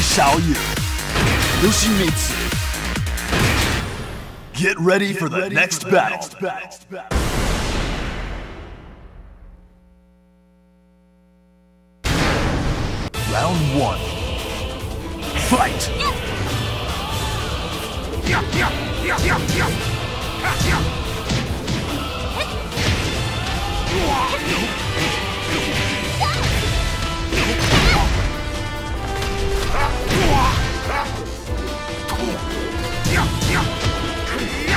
Xiaoyu, Yoshimitsu. Get ready for the next battle. Round one. Fight! 哇哈呀呀呀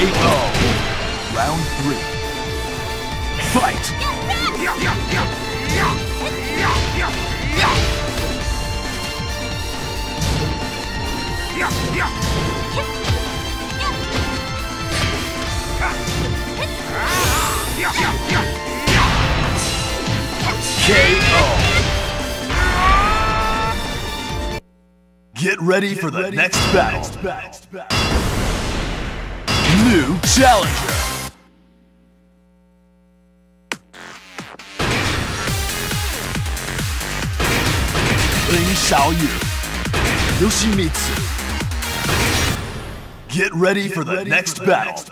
KO. Round three. Fight! KO! Get ready for the next battle. New challenger. Ling Xiaoyu. Yoshimitsu. Get ready for the next battle.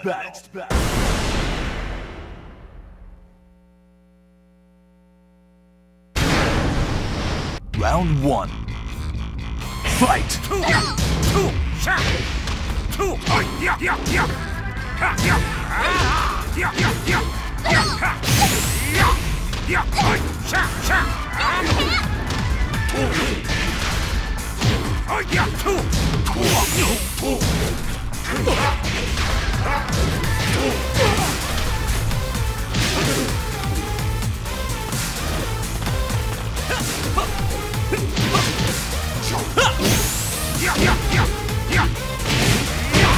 Round one. Fight! 呀呀呀呀！呀呀呀！呀！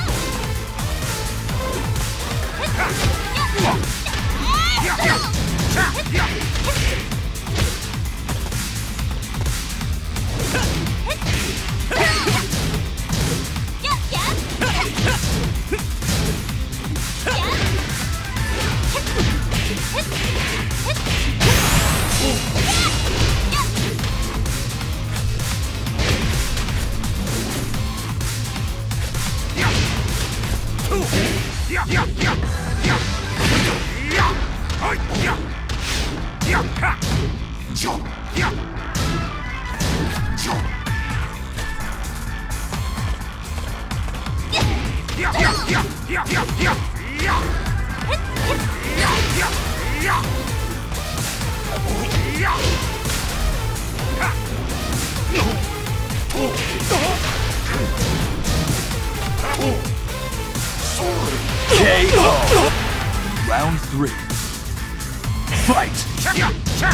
KO. Round three. Fight! You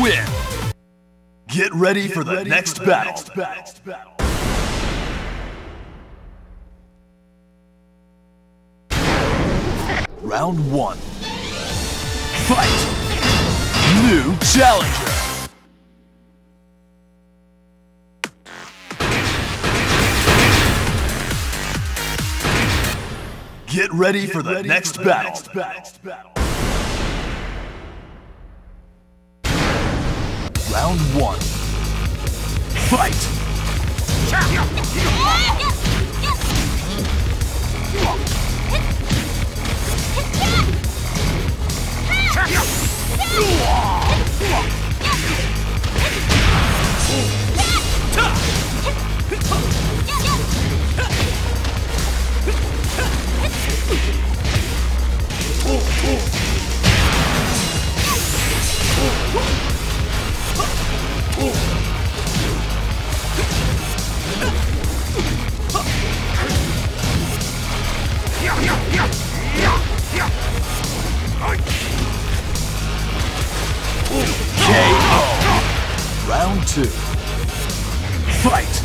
win. Get ready for the next battle. Round one. Fight! New challenger! Get ready for the next battle. Round one. Fight! Huh! KO. Round two. Fight!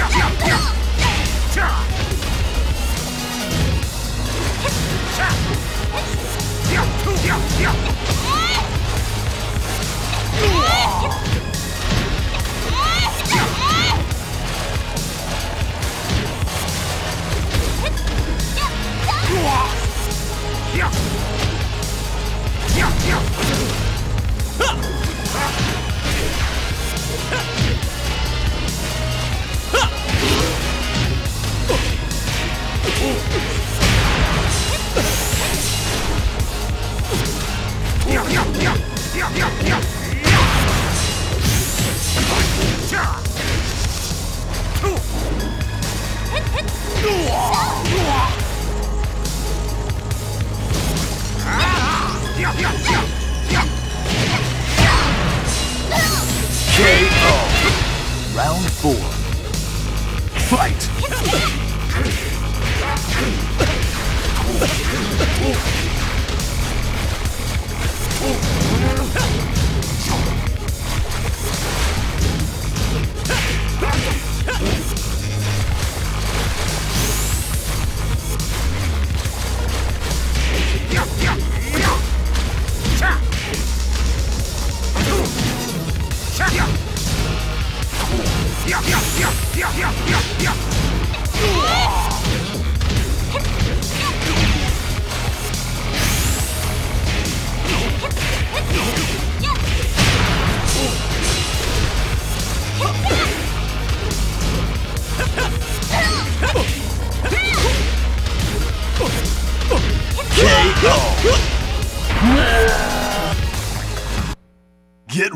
KO.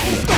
Oh!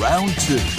Round two.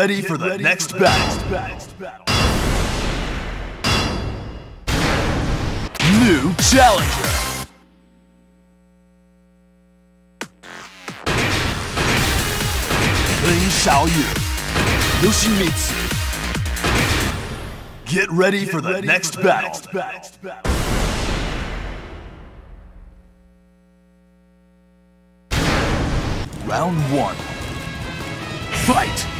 Get ready for the next battle. New challenger. Ling Xiaoyu. Yoshimitsu. Get ready for the next battle. Round one. Fight!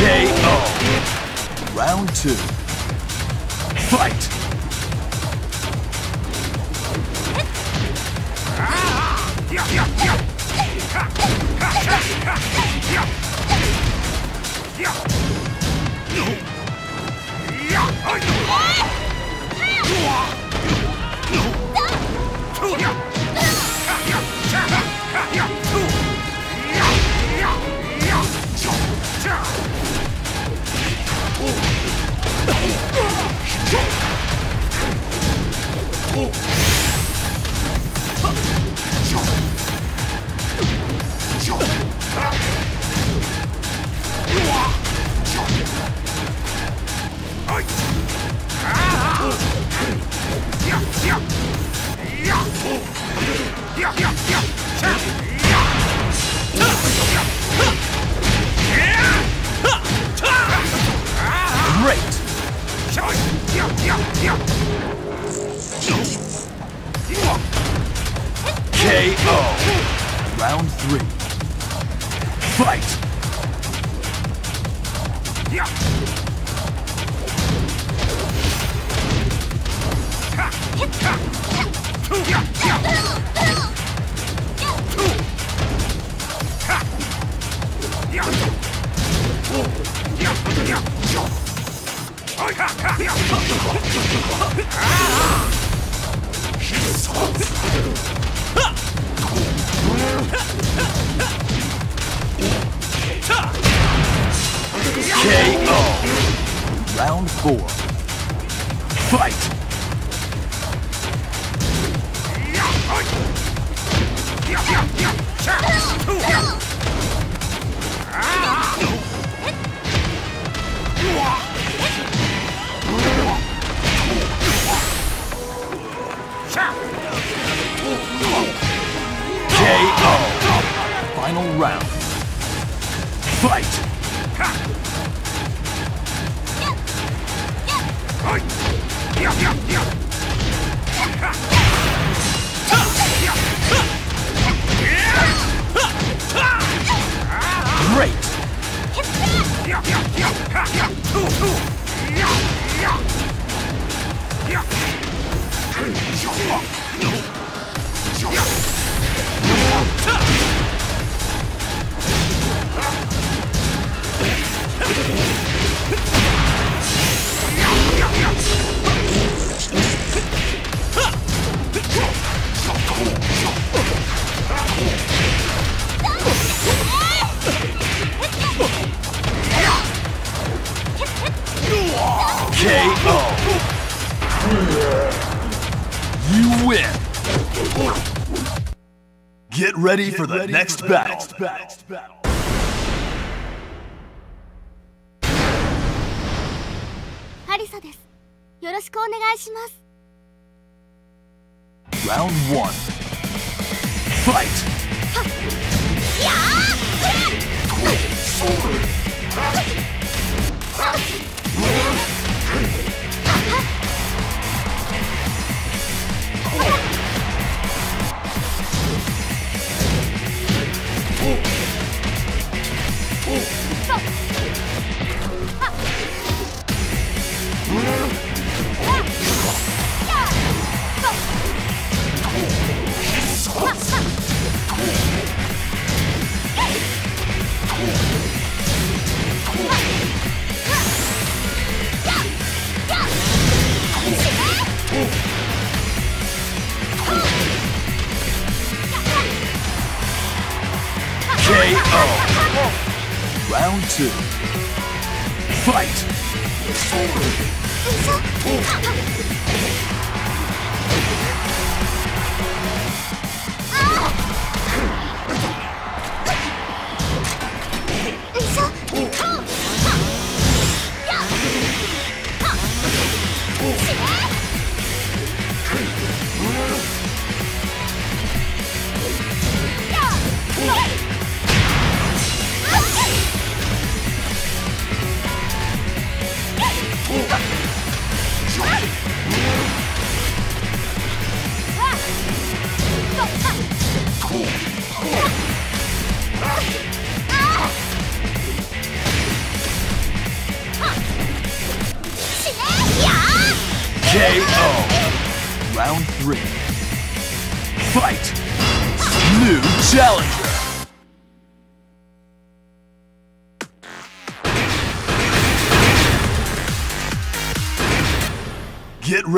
KO. Round two. Fight! Yeah, yeah, yeah. 看看看呀 Round four. Fight! K.O. Final round. Fight! Great! ready for the ready next for the battle. Next battle. ハリサです。よろしくお願いします。Round 1 Fight! や Round two. Fight!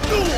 Fight!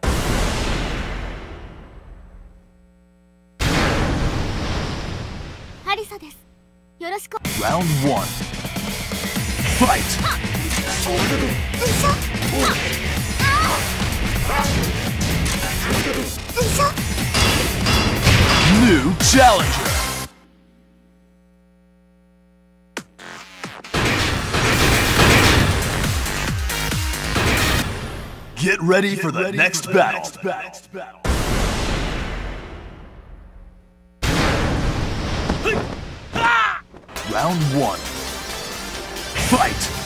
Harisa リサですよろしく Round one. Fight! うしょうしょ New challenger. Get ready for the next battle. Round one. Fight!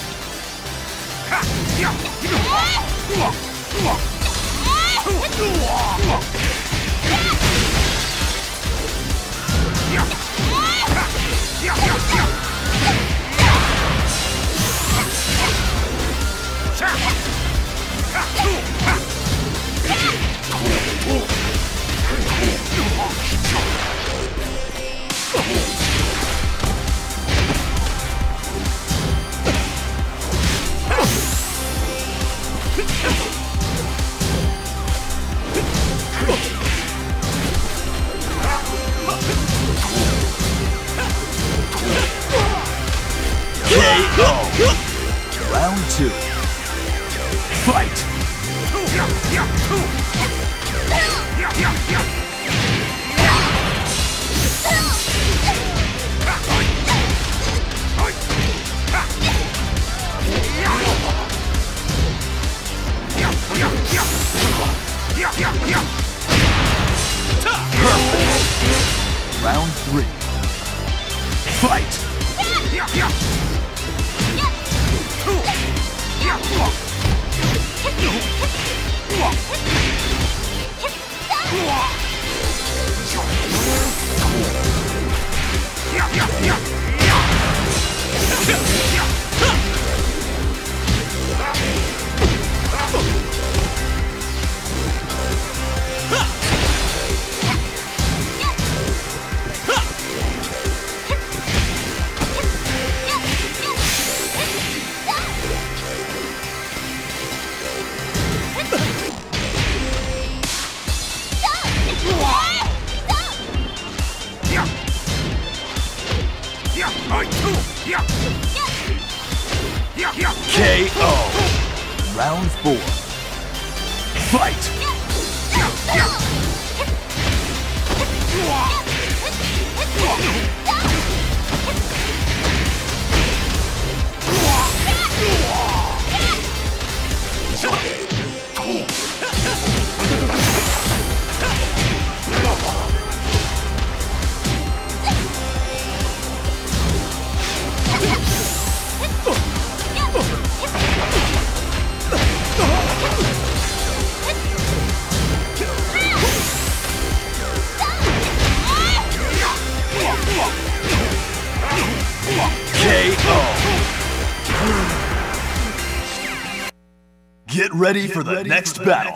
Get ready for the, next, battle.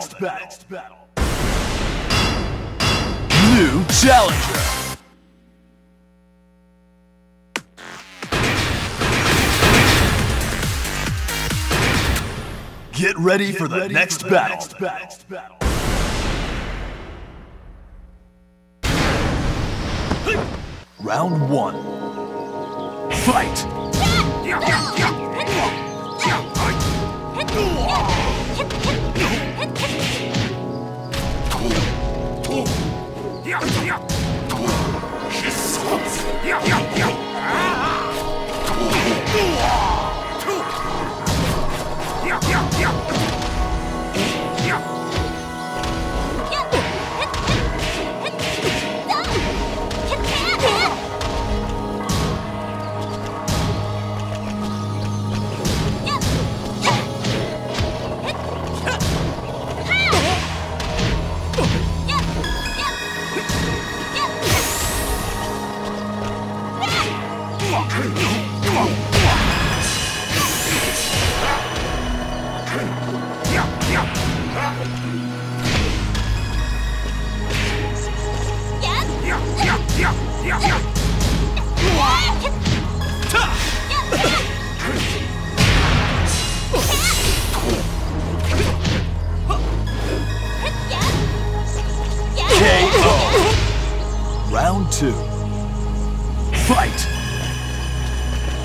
New challenger. Get ready for the, next, battle. Round one. Fight! KO!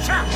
Fuck!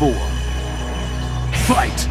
Four. Fight!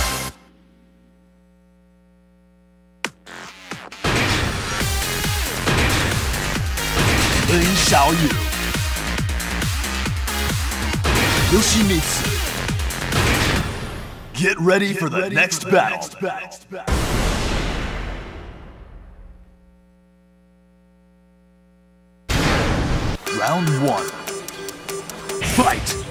Ling Xiaoyu. Yoshimitsu. Get ready for the next battle. Round one. Fight!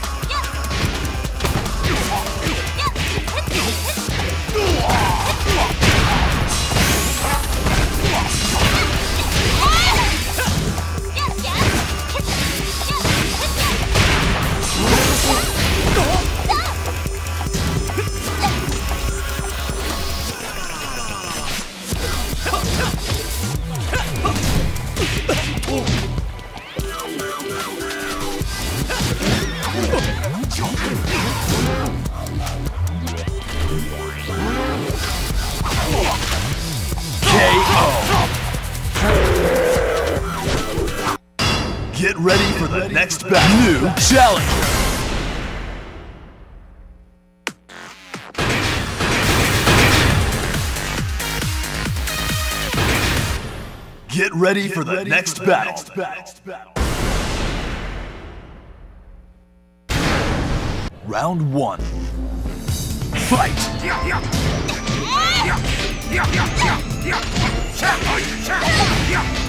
Get ready for the next battle. Round one. Fight! KO.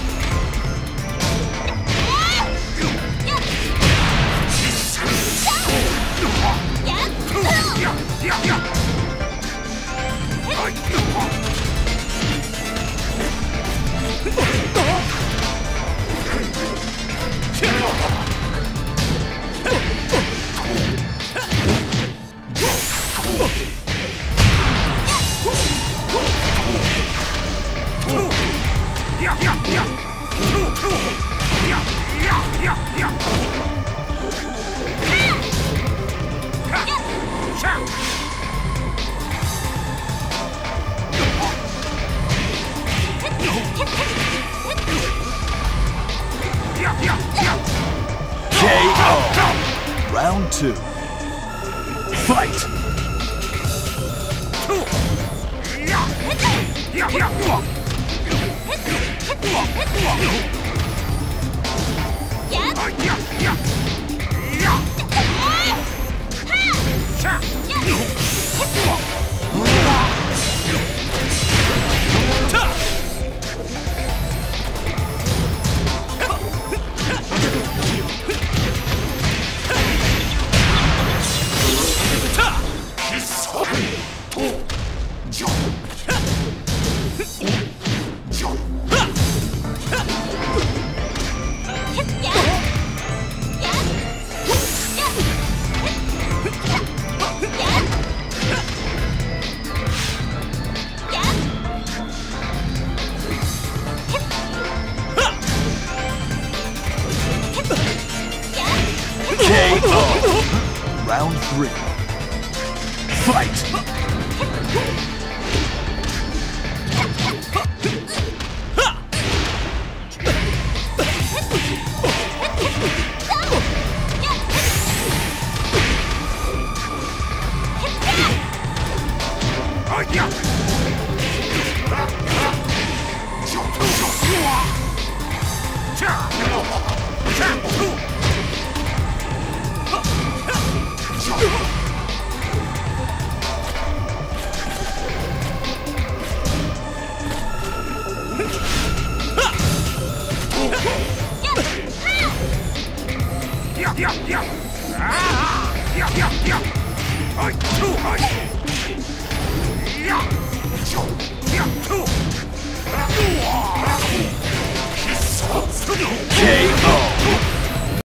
Oh.